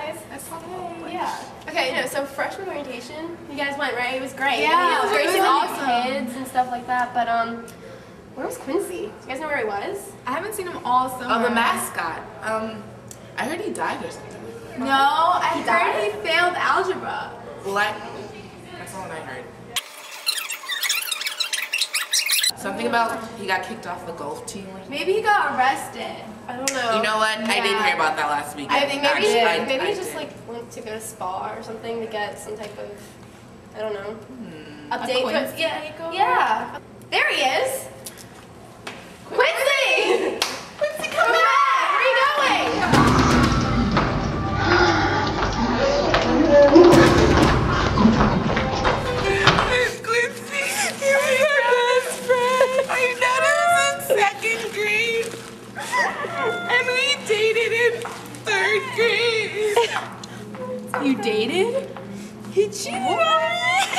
guys. That's all. Yeah. Okay, no, so freshman orientation, you guys went, right? It was great. Yeah, I mean, it was it great was seeing all the awesome. kids and stuff like that, but um, where was Quincy? Do you guys know where he was? I haven't seen him all summer. Oh, the mascot. Um, I heard he died or something. No, I He heard died? he failed algebra. Well, I, that's all I heard. Something about he got kicked off the golf team. Maybe he got arrested. I don't know. You know what? I didn't hear about that last week. I think maybe Actually, he, I- maybe I he just did. like went to go to spa or something to get some type of, I don't know, Hmm. update. But yeah, yeah. And we dated in third grade. You dated? He cheated on